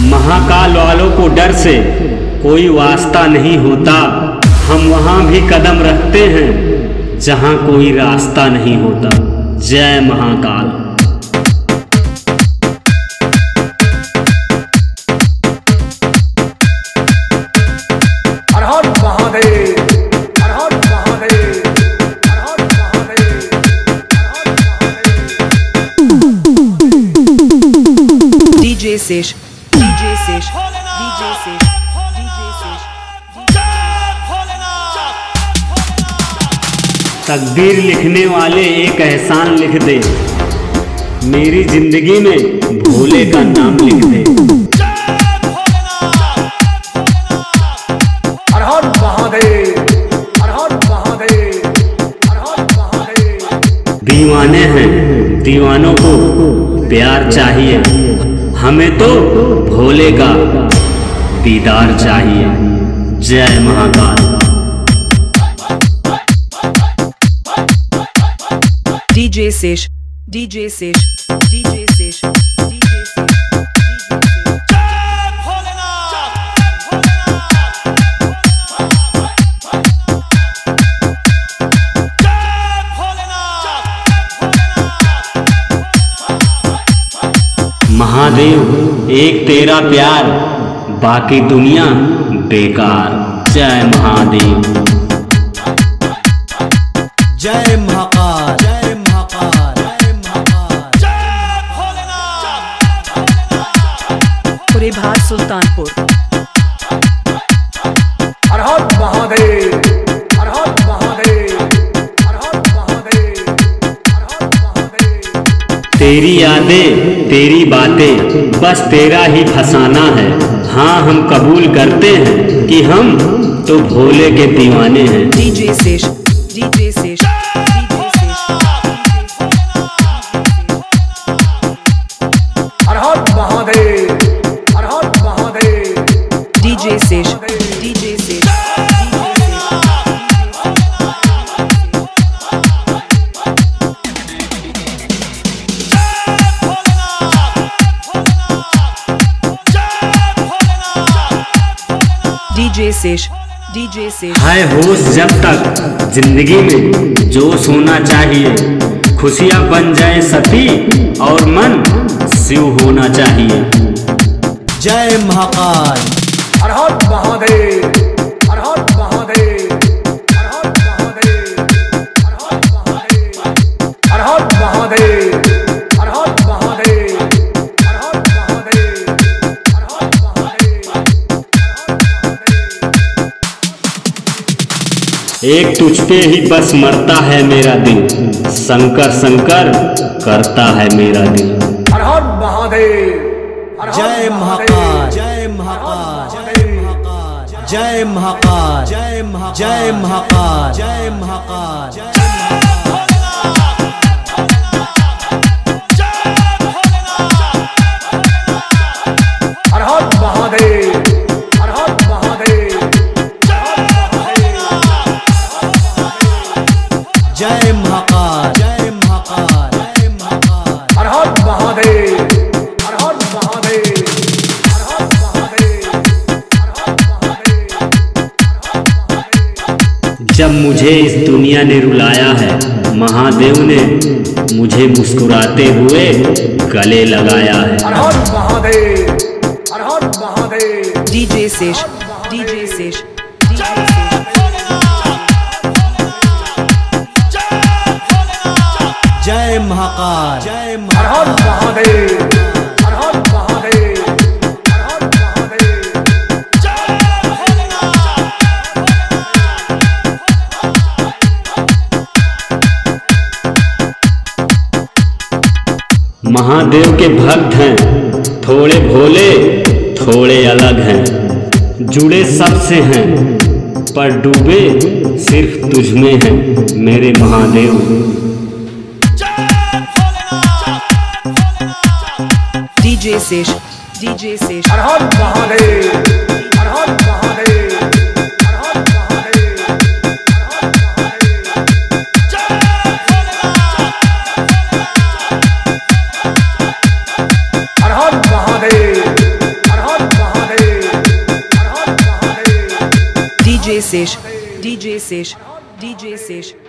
महाकाल वालों को डर से कोई वास्ता नहीं होता। हम वहाँ भी कदम रखते हैं जहाँ कोई रास्ता नहीं होता। जय महाकाल। हर तकदीर लिखने वाले एक एहसान लिख दे। मेरी ज़िंदगी में भोले का नाम लिख दे। दीवाने हैं दीवानों को प्यार चाहिए। हमें तो भोले का दीदार चाहिए। जय Mahakal. DJ Shesh DJ Shesh DJ Mahadev एक तेरा प्यार बाकी दुनिया बेकार। जय महादेव। जय महाकाल जय महाकाल जय महाकाल Puribhar Sultanpur. हर हर महादेव। तेरी यादें तेरी बातें बस तेरा ही फसाना है। हाँ हम कबूल करते हैं कि हम तो भोले के दीवाने हैं। Mahadev Mahadev. DJ Sesh, Sesh, DJ Sesh. है होश जब तक ज़िंदगी में जो सोना चाहिए खुशियाँ बन जाए सती और मन शिव होना चाहिए। जय महाकाल। हर महादेव हर एक तुझ पे ही बस मरता है मेरा दिल। शंकर शंकर करता है मेरा दिल। हर हर महादेव हर हर जय महाकाल जय महाकाल जय महाकाल जय महाकाल जय महाकाल जय महाकाल जय महाकाल जब मुझे इस दुनिया ने रुलाया है महादेव ने मुझे मुस्कुराते हुए गले लगाया है। हर हर महादेव हर महाकाल। जय हर हर महादेव। हर हर महादेव। हर हर महादेव। महादेव के भक्त हैं थोड़े भोले थोड़े अलग हैं। जुड़े सबसे हैं पर डूबे सिर्फ़ तुझ में हैं मेरे महादेव। शेष डीजे शेष अरहर बहाने अरहर बहाने DJ Seix, DJ DJ